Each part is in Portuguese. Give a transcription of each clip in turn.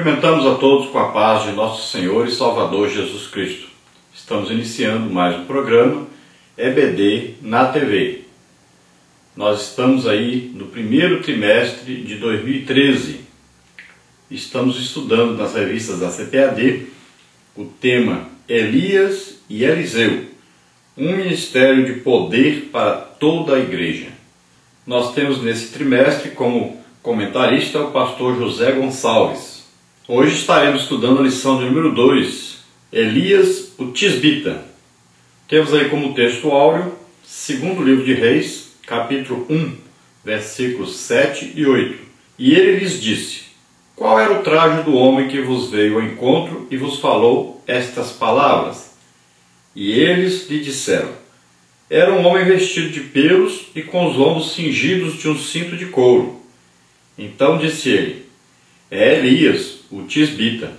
Cumprimentamos a todos com a paz de nosso Senhor e Salvador Jesus Cristo. Estamos iniciando mais um programa EBD na TV. Nós estamos aí no primeiro trimestre de 2013. Estamos estudando nas revistas da CPAD o tema Elias e Eliseu, um ministério de poder para toda a igreja. Nós temos nesse trimestre como comentarista o pastor José Gonçalves. Hoje estaremos estudando a lição de número 2, Elias, o Tisbita. Temos aí como texto áureo, segundo livro de Reis, capítulo 1, versículos 7 e 8. E ele lhes disse: Qual era o traje do homem que vos veio ao encontro e vos falou estas palavras? E eles lhe disseram: Era um homem vestido de pelos e com os ombros cingidos de um cinto de couro. Então disse ele: É Elias, o tisbita.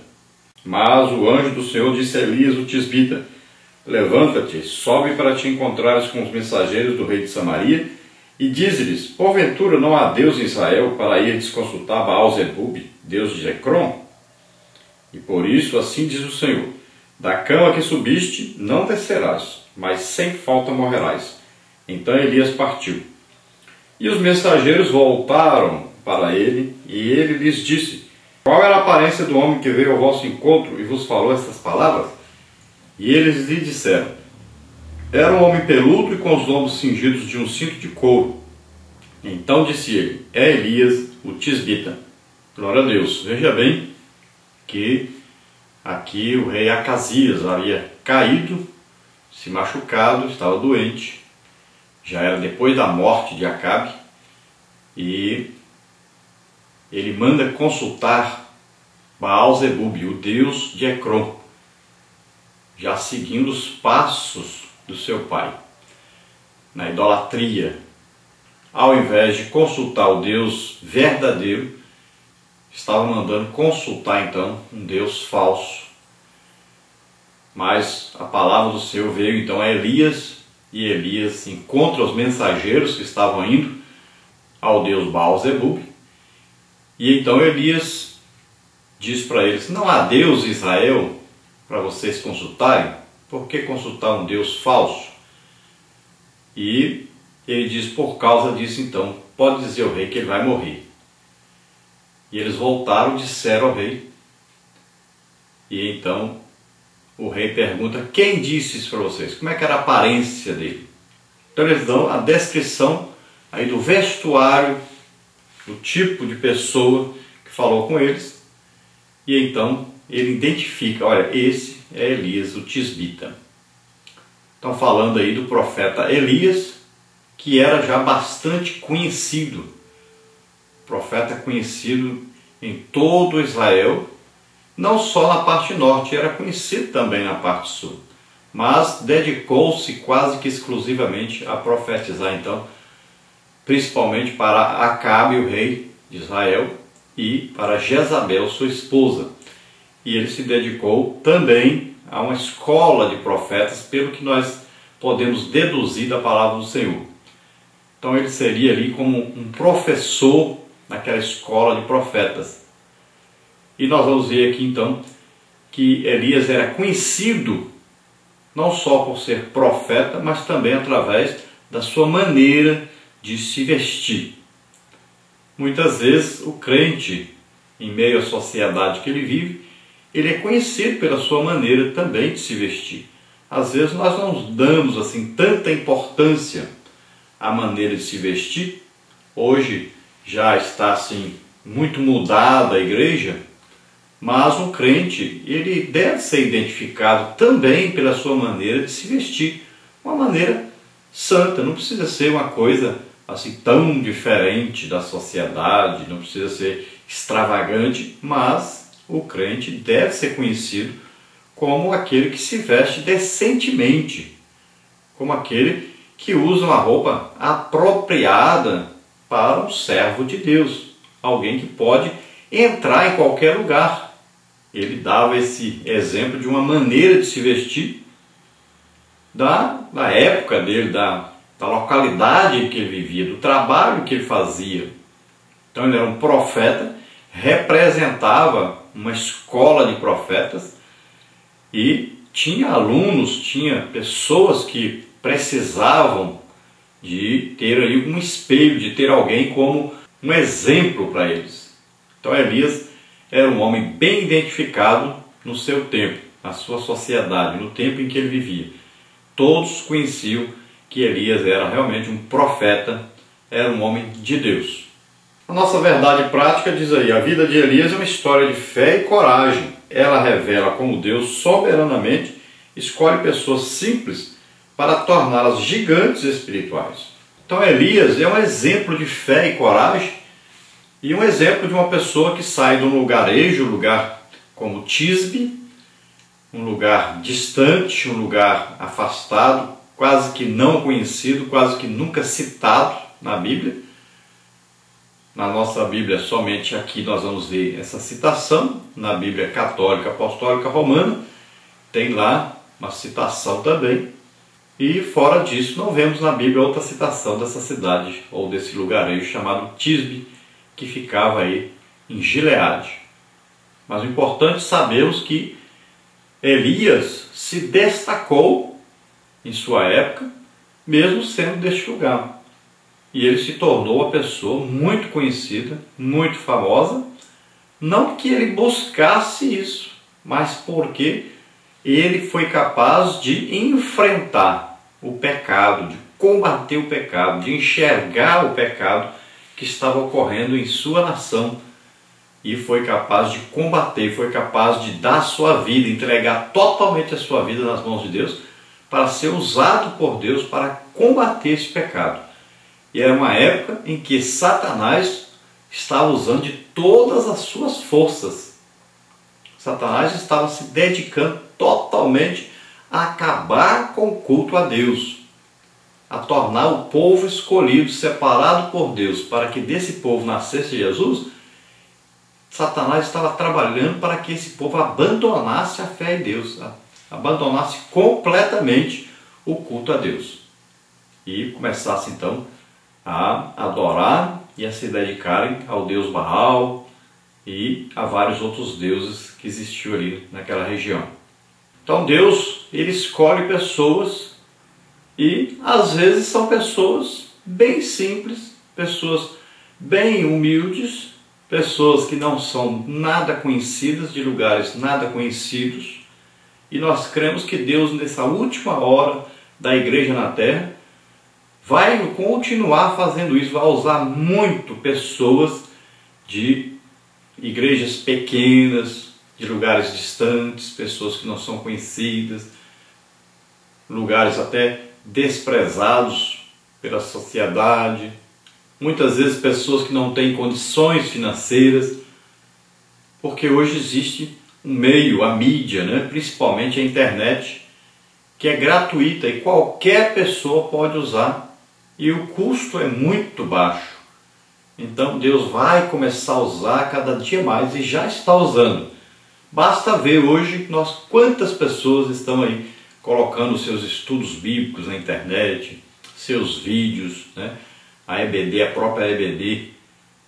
Mas o anjo do Senhor disse a Elias, o tisbita: Levanta-te, sobe para te encontrares com os mensageiros do rei de Samaria e dize-lhes: Porventura não há Deus em Israel para ir desconsultar Baal-Zebub, Deus de Ecrom? E por isso assim diz o Senhor: Da cama que subiste não descerás, mas sem falta morrerás. Então Elias partiu. E os mensageiros voltaram para ele, e ele lhes disse: Qual era a aparência do homem que veio ao vosso encontro e vos falou estas palavras? E eles lhe disseram: Era um homem peludo e com os lombos cingidos de um cinto de couro. Então disse ele: É Elias, o tisbita. Glória a Deus. Veja bem que aqui o rei Acasias havia caído, se machucado, estava doente. Já era depois da morte de Acabe. E ele manda consultar Baal-Zebub, o deus de Ecrom, já seguindo os passos do seu pai, na idolatria. Ao invés de consultar o Deus verdadeiro, estava mandando consultar então um Deus falso. Mas a palavra do Senhor veio então a Elias, e Elias encontra os mensageiros que estavam indo ao Deus Baal-Zebub, e então Elias diz para eles: Não há Deus Israel para vocês consultarem? Por que consultar um Deus falso? E ele diz: Por causa disso, então, pode dizer ao rei que ele vai morrer. E eles voltaram disseram ao rei. E então o rei pergunta: Quem disse isso para vocês? Como é que era a aparência dele? Então eles dão a descrição aí do vestuário o tipo de pessoa que falou com eles, e então ele identifica: olha, esse é Elias, o Tisbita. Estão falando aí do profeta Elias, que era já bastante conhecido, profeta conhecido em todo Israel, não só na parte norte, era conhecido também na parte sul, mas dedicou-se quase que exclusivamente a profetizar então principalmente para Acabe, o rei de Israel, e para Jezabel, sua esposa. E ele se dedicou também a uma escola de profetas, pelo que nós podemos deduzir da palavra do Senhor. Então ele seria ali como um professor naquela escola de profetas. E nós vamos ver aqui então que Elias era conhecido não só por ser profeta, mas também através da sua maneira de se vestir. Muitas vezes o crente, em meio à sociedade que ele vive, ele é conhecido pela sua maneira também de se vestir. Às vezes nós não damos assim tanta importância à maneira de se vestir. Hoje já está assim muito mudada a igreja, mas um crente, ele deve ser identificado também pela sua maneira de se vestir, uma maneira santa, não precisa ser uma coisa assim tão diferente da sociedade, não precisa ser extravagante, mas o crente deve ser conhecido como aquele que se veste decentemente, como aquele que usa uma roupa apropriada para um servo de Deus, alguém que pode entrar em qualquer lugar. Ele dava esse exemplo de uma maneira de se vestir da, da época dele, da, da localidade em que ele vivia, do trabalho que ele fazia. Então ele era um profeta, representava uma escola de profetas e tinha alunos, tinha pessoas que precisavam de ter aí um espelho, de ter alguém como um exemplo para eles. Então Elias era um homem bem identificado no seu tempo, na sua sociedade, no tempo em que ele vivia. Todos conheciam que Elias era realmente um profeta, era um homem de Deus. A nossa verdade prática diz aí: a vida de Elias é uma história de fé e coragem. Ela revela como Deus soberanamente escolhe pessoas simples para torná-las gigantes espirituais. Então, Elias é um exemplo de fé e coragem e um exemplo de uma pessoa que sai de um lugarejo, lugar como Tisbe, um lugar distante, um lugar afastado, quase que não conhecido, quase que nunca citado na Bíblia na nossa Bíblia, somente aqui nós vamos ver essa citação, na Bíblia Católica Apostólica Romana, tem lá uma citação também. E fora disso, não vemos na Bíblia outra citação dessa cidade ou desse lugarejo chamado Tisbe, que ficava aí em Gileade. Mas o importante sabermos que Elias se destacou em sua época, mesmo sendo deste lugar. E ele se tornou uma pessoa muito conhecida, muito famosa, não que ele buscasse isso, mas porque ele foi capaz de enfrentar o pecado, de combater o pecado, de enxergar o pecado que estava ocorrendo em sua nação e foi capaz de combater, foi capaz de dar sua vida, entregar totalmente a sua vida nas mãos de Deus para ser usado por Deus para combater esse pecado. E era uma época em que Satanás estava usando de todas as suas forças. Satanás estava se dedicando totalmente a acabar com o culto a Deus, a tornar o povo escolhido, separado por Deus, para que desse povo nascesse Jesus. Satanás estava trabalhando para que esse povo abandonasse a fé em Deus, abandonasse completamente o culto a Deus e começasse então a adorar e a se dedicarem ao deus Baal e a vários outros deuses que existiam ali naquela região. Então Deus, ele escolhe pessoas e às vezes são pessoas bem simples, pessoas bem humildes, pessoas que não são nada conhecidas, de lugares nada conhecidos. E nós cremos que Deus, nessa última hora da igreja na terra, vai continuar fazendo isso, vai usar muito pessoas de igrejas pequenas, de lugares distantes, pessoas que não são conhecidas, lugares até desprezados pela sociedade, muitas vezes pessoas que não têm condições financeiras, porque hoje existe um meio, a mídia, né? principalmente a internet, que é gratuita e qualquer pessoa pode usar e o custo é muito baixo. Então Deus vai começar a usar cada dia mais e já está usando. Basta ver hoje nós quantas pessoas estão aí colocando seus estudos bíblicos na internet, seus vídeos, né? A EBD, a própria EBD,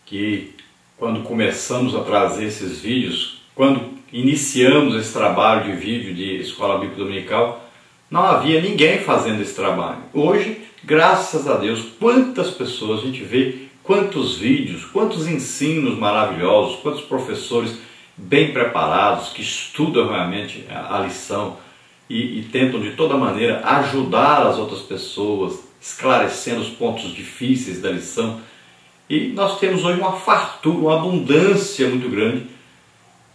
que quando começamos a trazer esses vídeos, quando iniciamos esse trabalho de vídeo de Escola Bíblica Dominical, não havia ninguém fazendo esse trabalho. Hoje Graças a Deus, quantas pessoas a gente vê, quantos vídeos, quantos ensinos maravilhosos, quantos professores bem preparados que estudam realmente a, lição e, e tentam de toda maneira ajudar as outras pessoas, esclarecendo os pontos difíceis da lição. E nós temos hoje uma fartura, uma abundância muito grande.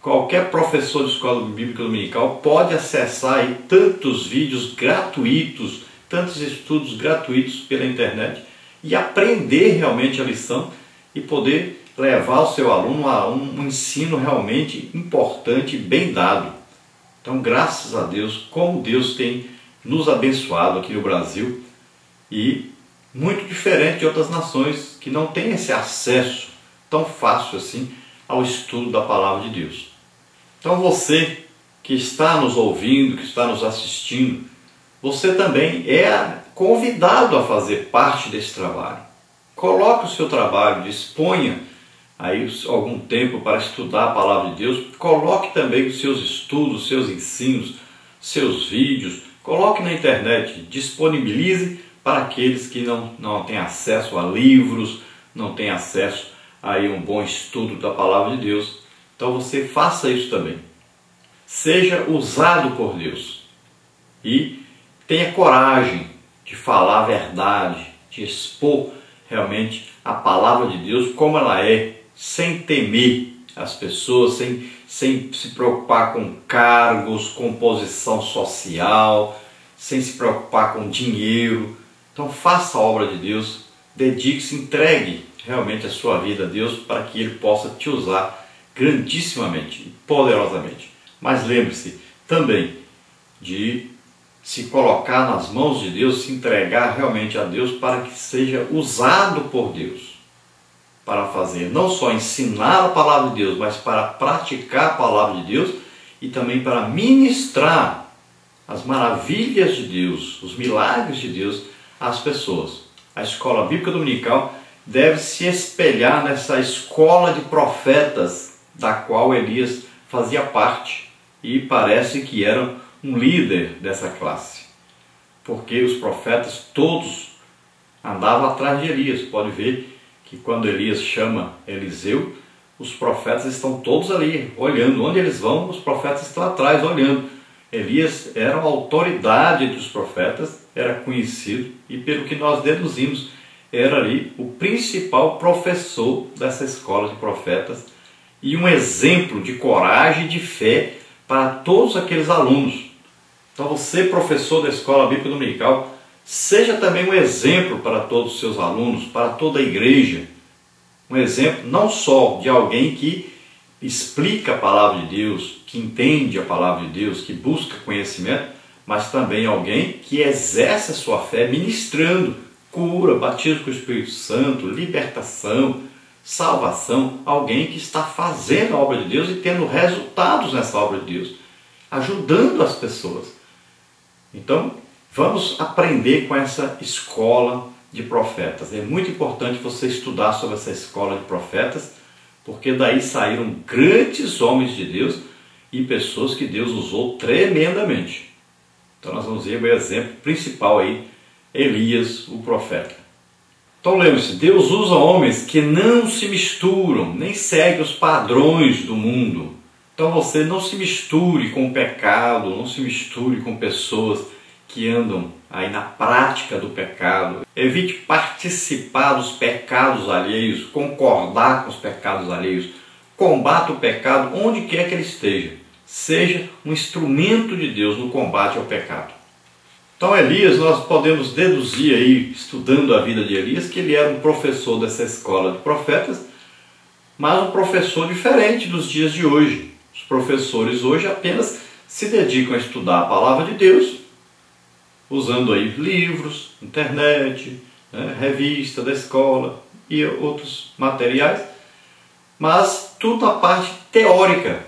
Qualquer professor de escola bíblica dominical pode acessar aí tantos vídeos gratuitos tantos estudos gratuitos pela internet e aprender realmente a lição e poder levar o seu aluno a um ensino realmente importante, bem dado. Então, graças a Deus, como Deus tem nos abençoado aqui no Brasil e muito diferente de outras nações que não têm esse acesso tão fácil assim ao estudo da palavra de Deus. Então, você que está nos ouvindo, que está nos assistindo, você também é convidado a fazer parte desse trabalho. Coloque o seu trabalho, disponha aí algum tempo para estudar a palavra de Deus, coloque também os seus estudos, seus ensinos, seus vídeos, coloque na internet, disponibilize para aqueles que não, não têm acesso a livros, não têm acesso a um bom estudo da palavra de Deus. Então você faça isso também. Seja usado por Deus e tenha coragem de falar a verdade, de expor realmente a palavra de Deus como ela é, sem temer as pessoas, sem, sem se preocupar com cargos, com posição social, sem se preocupar com dinheiro. Então faça a obra de Deus, dedique-se, entregue realmente a sua vida a Deus para que Ele possa te usar grandissimamente poderosamente. Mas lembre-se também de se colocar nas mãos de Deus, se entregar realmente a Deus para que seja usado por Deus para fazer, não só ensinar a palavra de Deus, mas para praticar a palavra de Deus e também para ministrar as maravilhas de Deus, os milagres de Deus às pessoas. A escola bíblica dominical deve se espelhar nessa escola de profetas da qual Elias fazia parte e parece que era um líder dessa classe, porque os profetas todos andavam atrás de Elias. Pode ver que quando Elias chama Eliseu, os profetas estão todos ali, olhando. Onde eles vão, os profetas estão atrás, olhando. Elias era a autoridade dos profetas, era conhecido e, pelo que nós deduzimos, era ali o principal professor dessa escola de profetas e um exemplo de coragem e de fé para todos aqueles alunos. Então, você, professor da escola bíblica dominical, Seja também um exemplo para todos os seus alunos, para toda a igreja. Um exemplo não só de alguém que explica a palavra de Deus, que entende a palavra de Deus, que busca conhecimento, mas também alguém que exerce a sua fé ministrando cura, batismo com o Espírito Santo, libertação, salvação, alguém que está fazendo a obra de Deus e tendo resultados nessa obra de Deus, ajudando as pessoas. Então, Vamos aprender com essa escola de profetas. É muito importante você estudar sobre essa escola de profetas, porque daí saíram grandes homens de Deus e pessoas que Deus usou tremendamente. Então nós vamos ver o exemplo principal aí, Elias, o profeta. Então lembre-se, Deus usa homens que não se misturam, nem seguem os padrões do mundo. Então você não se misture com o pecado, não se misture com pessoas que andam aí na prática do pecado. Evite participar dos pecados alheios, concordar com os pecados alheios. Combate o pecado onde quer que ele esteja. Seja um instrumento de Deus no combate ao pecado. Então, Elias, nós podemos deduzir aí, estudando a vida de Elias, que ele era um professor dessa escola de profetas, mas um professor diferente dos dias de hoje. Os professores hoje apenas se dedicam a estudar a palavra de Deus usando aí livros, internet, né, revista da escola e outros materiais, mas tudo a parte teórica.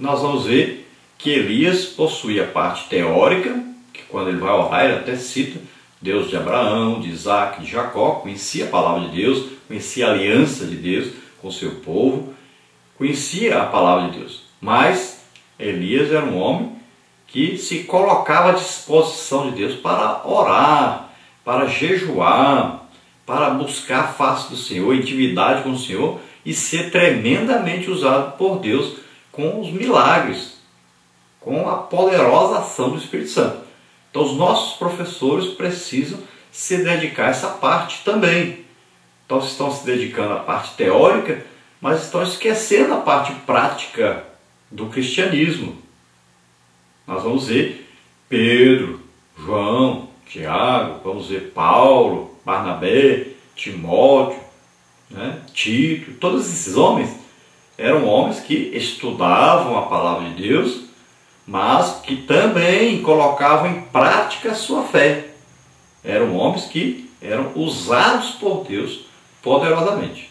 Nós vamos ver que Elias possui a parte teórica, que quando ele vai orar, ele até cita Deus de Abraão, de Isaac, de Jacó, conhecia a palavra de Deus, conhecia a aliança de Deus com o seu povo, conhecia a palavra de Deus. Mas Elias era um homem que se colocava à disposição de Deus para orar, para jejuar, para buscar a face do Senhor, intimidade com o Senhor e ser tremendamente usado por Deus com os milagres, com a poderosa ação do Espírito Santo. Então, os nossos professores precisam se dedicar a essa parte também. Então, estão se dedicando à parte teórica, mas estão esquecendo a parte prática do cristianismo. Nós vamos ver Pedro, João, Tiago, vamos ver Paulo, Barnabé, Timóteo, né, Tito, todos esses homens eram homens que estudavam a palavra de Deus, mas que também colocavam em prática a sua fé. Eram homens que eram usados por Deus poderosamente.